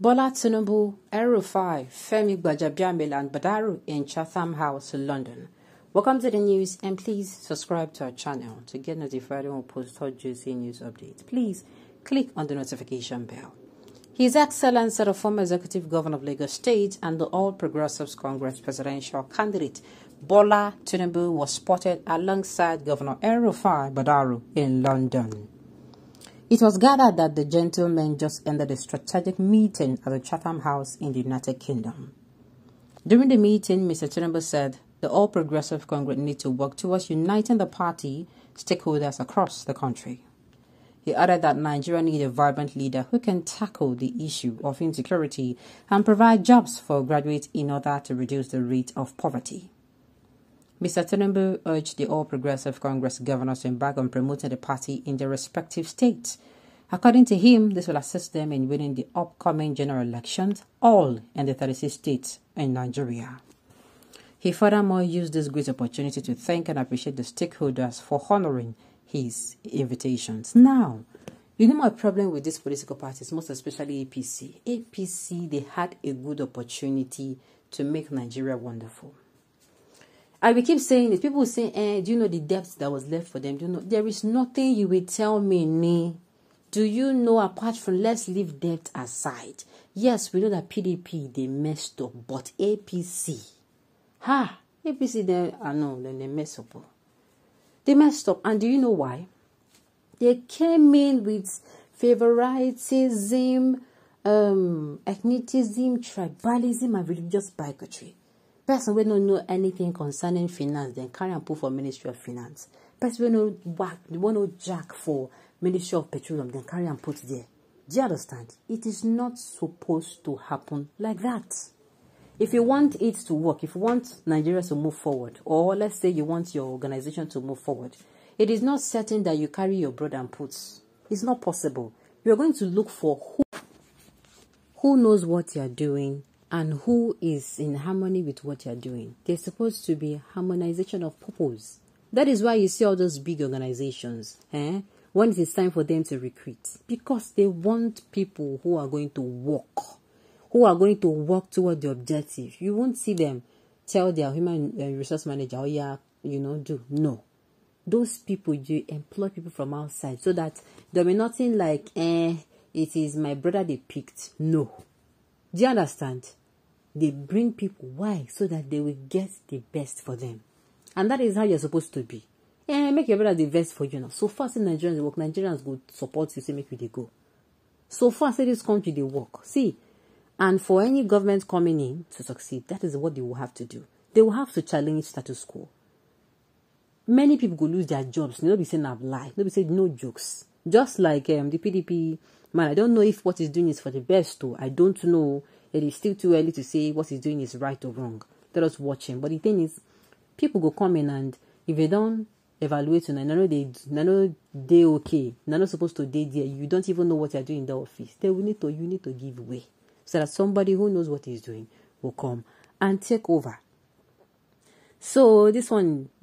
Bola Tinubu, El-Rufai, Femi Gbajabiamila and Badaru in Chatham House, London. Welcome to the news and please subscribe to our channel to get notified when we post hot juicy news updates. Please click on the notification bell. His Excellency, the former Executive Governor of Lagos State and the All Progressives Congress presidential candidate Bola Tinubu was spotted alongside Governor El-Rufai Badaru in London. It was gathered that the gentlemen just ended a strategic meeting at the Chatham House in the United Kingdom. During the meeting, Mr. Tinubu said the All Progressive Congress need to work towards uniting the party stakeholders across the country. He added that Nigeria needs a vibrant leader who can tackle the issue of insecurity and provide jobs for graduates in order to reduce the rate of poverty. Mr. Tinubu urged the All Progressive Congress governors to embark on promoting the party in their respective states. According to him, this will assist them in winning the upcoming general elections, all in the 36 states in Nigeria. He furthermore used this great opportunity to thank and appreciate the stakeholders for honoring his invitations. Now, you know my problem with these political parties, most especially APC. APC, they had a good opportunity to make Nigeria wonderful. I will keep saying this. People will say, eh, do you know the depth that was left for them? Do you know? There is nothing you will tell me, me. Do you know, apart from let's leave debt aside? Yes, we know that PDP, they messed up, but APC, ha, APC, they, I know, then they messed up. They messed up. And do you know why? They came in with favoritism, um, ethnicism, tribalism, and religious bigotry. Person we don't know anything concerning finance, then carry and put for Ministry of Finance. Person we know what they want no jack for Ministry of Petroleum, then carry and put there. Do you understand? It is not supposed to happen like that. If you want it to work, if you want Nigeria to move forward, or let's say you want your organization to move forward, it is not certain that you carry your brother and put. It's not possible. You're going to look for who, who knows what you're doing and who is in harmony with what you're doing. There's supposed to be harmonization of purpose. That is why you see all those big organizations, eh? when it is time for them to recruit, because they want people who are going to work, who are going to work toward the objective. You won't see them tell their human uh, resource manager, oh yeah, you know, do. No. Those people, you employ people from outside so that there will be nothing like, eh, it is my brother they picked. No. Do you understand? They bring people. Why? So that they will get the best for them. And that is how you're supposed to be. Eh, make your brother the best for you now. So far, say Nigerians work, Nigerians go support you, say make you they go. So far, say this country they work. See, and for any government coming in to succeed, that is what they will have to do. They will have to challenge status quo. Many people will lose their jobs. Be saying I've lied. Be saying no jokes. Just like um, the PDP man, I don't know if what he's doing is for the best though. I don't know. It is still too early to say what he's doing is right or wrong. Let us watch him. But the thing is, people go come in and if they don't evaluate you, I know they, I know they okay. They're supposed to day there. You don't even know what you're doing in the office. They will need to, you need to give way so that somebody who knows what he's doing will come and take over. So this one